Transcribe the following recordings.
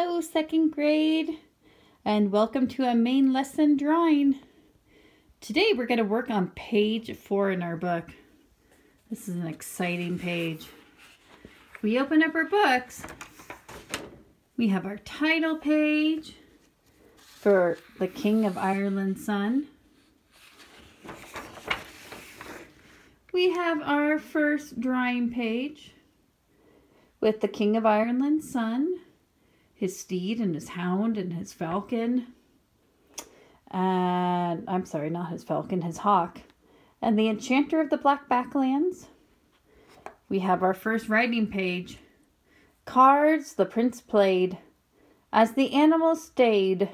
Hello, second grade, and welcome to a main lesson drawing. Today we're going to work on page four in our book. This is an exciting page. We open up our books. We have our title page for The King of Ireland's Son. We have our first drawing page with the King of Ireland's son, his steed and his hound and his falcon. And I'm sorry, not his falcon, his hawk. And the enchanter of the Black Backlands. We have our first writing page. Cards the prince played as the animal stayed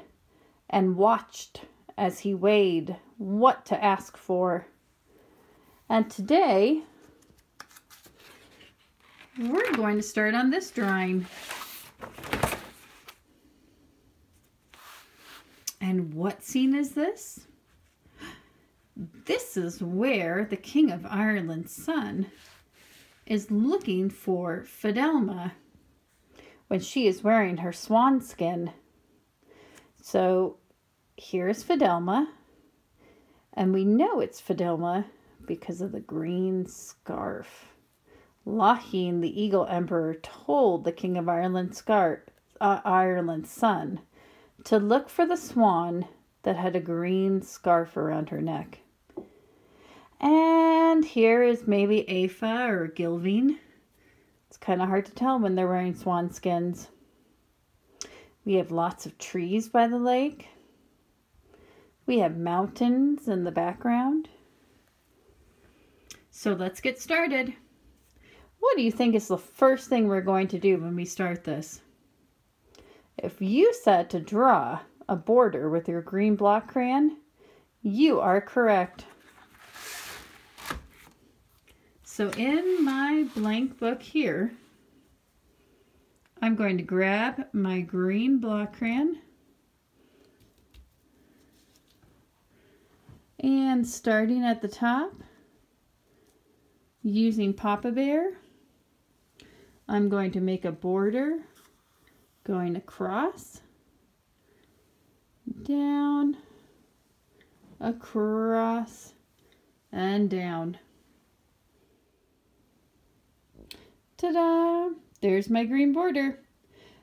and watched as he weighed what to ask for. And today we're going to start on this drawing. And what scene is this? This is where the King of Ireland's son is looking for Fedelma when she is wearing her swan skin. So here's Fedelma, and we know it's Fedelma because of the green scarf. Loughnane, the Eagle Emperor, told the King of Ireland's, uh, Ireland's son to look for the swan that had a green scarf around her neck. And here is maybe Aoife or Gilvine. It's kind of hard to tell when they're wearing swan skins. We have lots of trees by the lake. We have mountains in the background. So let's get started. What do you think is the first thing we're going to do when we start this? If you said to draw a border with your green block crayon, you are correct. So in my blank book here, I'm going to grab my green block crayon and starting at the top, using Papa Bear, I'm going to make a border going across, down, across, and down. Ta-da! There's my green border.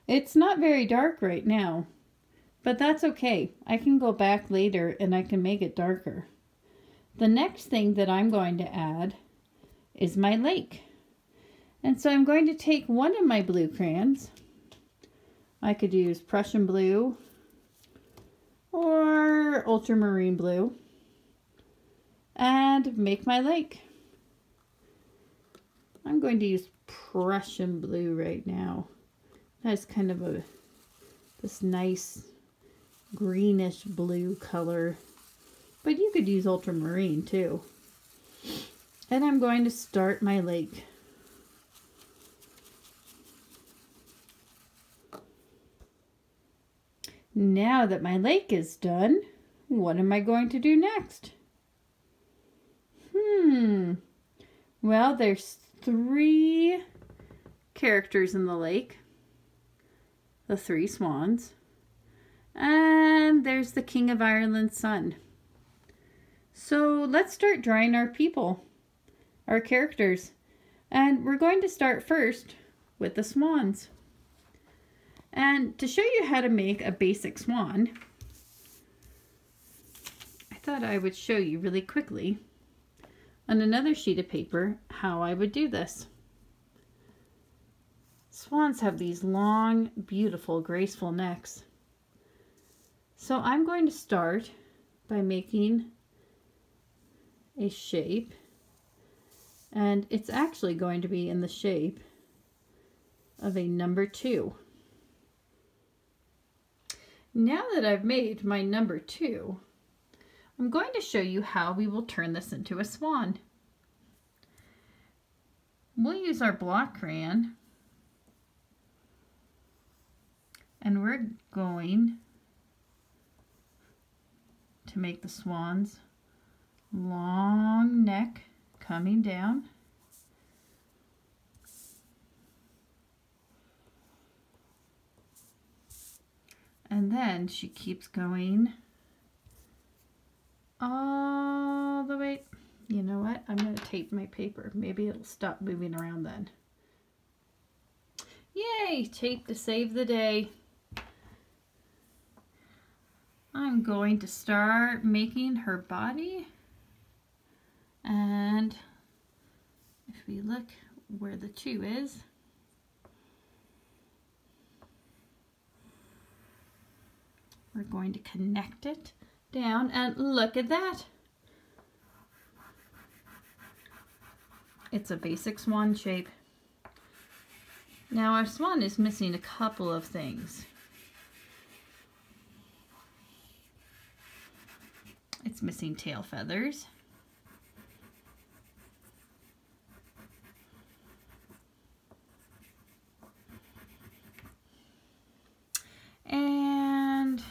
It's not very dark right now, but that's okay. I can go back later and I can make it darker. The next thing that I'm going to add is my lake. And so I'm going to take one of my blue crayons. I could use Prussian blue or ultramarine blue and make my lake. I'm going to use Prussian blue right now. That's kind of a this nice greenish blue color. But you could use ultramarine too. And I'm going to start my lake. Now that my lake is done, what am I going to do next? Hmm. Well, there's three characters in the lake. The three swans. And there's the King of Ireland's son. So let's start drawing our people, our characters. And we're going to start first with the swans. And to show you how to make a basic swan, I thought I would show you really quickly on another sheet of paper how I would do this. Swans have these long, beautiful, graceful necks. So I'm going to start by making a shape and it's actually going to be in the shape of a number two. Now that I've made my number two, I'm going to show you how we will turn this into a swan. We'll use our block crayon and we're going to make the swan's long neck coming down And then she keeps going all the way. You know what? I'm to tape my paper. Maybe it'll stop moving around then. Yay! Tape to save the day. I'm going to start making her body. And if we look where the chew is, we're going to connect it down and look at that. It's a basic swan shape. Now our swan is missing a couple of things. It's missing tail feathers. And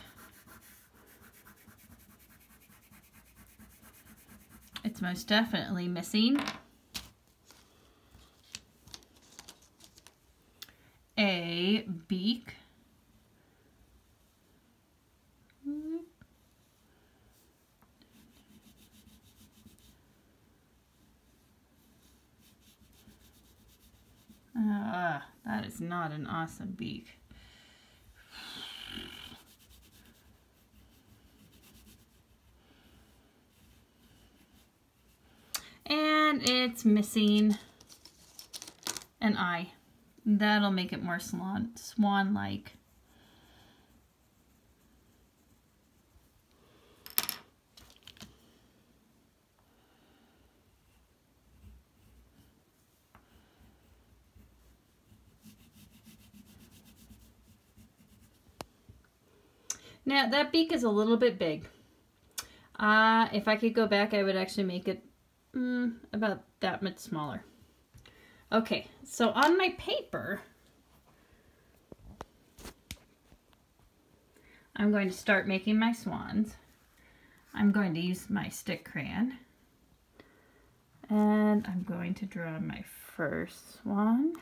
most definitely missing a beak. Ah, that is not an awesome beak. And it's missing an eye. That'll make it more swan, swan-like. Now that beak is a little bit big. Uh, if I could go back, I would actually make it mm, about that much smaller. Okay, so on my paper, I'm going to start making my swans. I'm going to use my stick crayon. And I'm going to draw my first swan.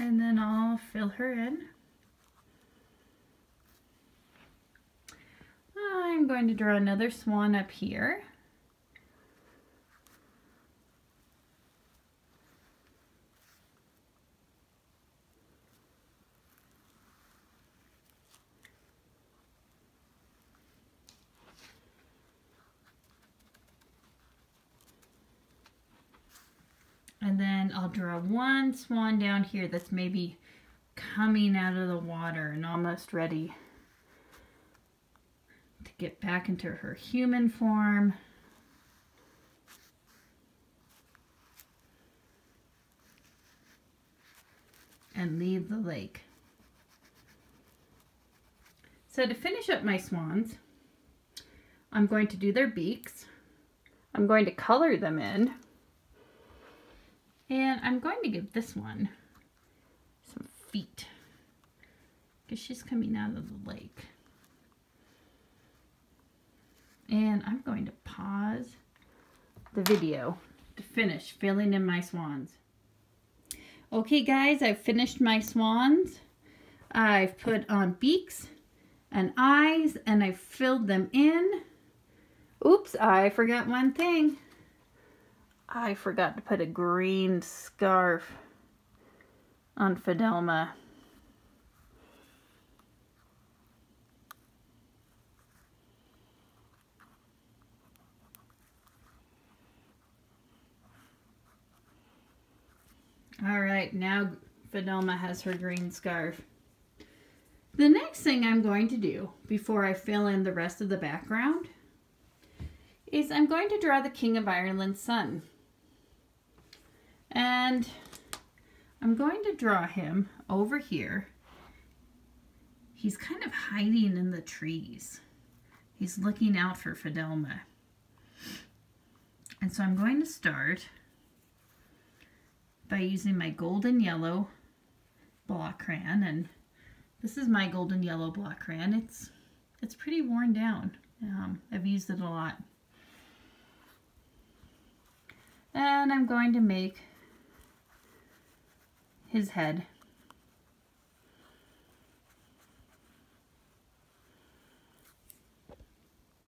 And then I'll fill her in. I'm going to draw another swan up here. And then I'll draw one swan down here that's maybe coming out of the water and almost ready to get back into her human form. and leave the lake. So to finish up my swans, I'm going to do their beaks. I'm going to color them in. And I'm going to give this one some feet because she's coming out of the lake. And I'm going to pause the video to finish filling in my swans. Okay guys, I've finished my swans. I've put on beaks and eyes and I've filled them in. Oops, I forgot one thing. I forgot to put a green scarf on Fedelma. All right, now Fedelma has her green scarf. The next thing I'm going to do before I fill in the rest of the background is I'm going to draw the King of Ireland's son. And I'm going to draw him over here. He's kind of hiding in the trees. He's looking out for Fedelma. And so I'm going to start by using my golden yellow block crayon and This is my golden yellow block crayon. It's it's pretty worn down. Um, I've used it a lot. And I'm going to make his head.